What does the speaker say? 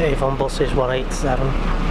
Avon buses 187.